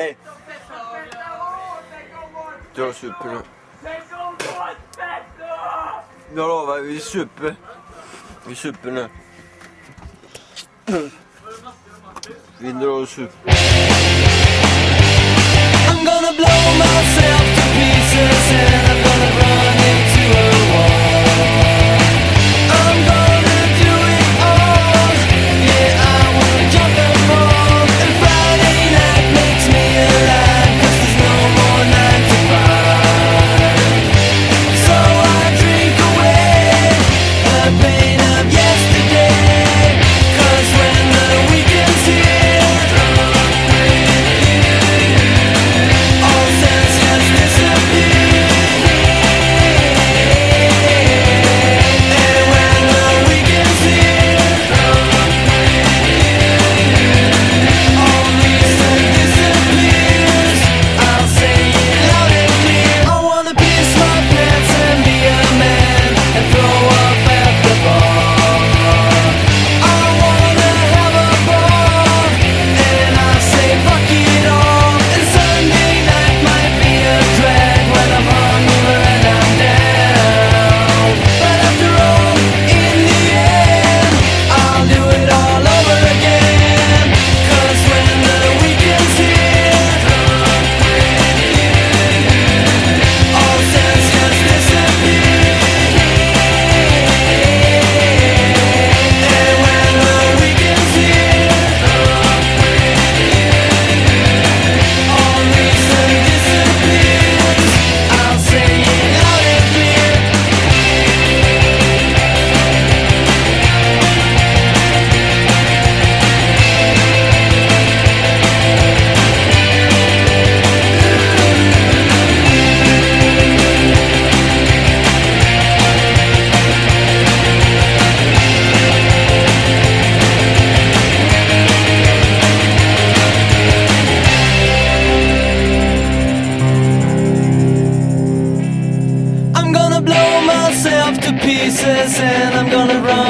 Hej. Dra super nu. Jag lovar, vi super. Vi super nu. Vi drar och super. I'm gonna blow myself and I'm gonna run.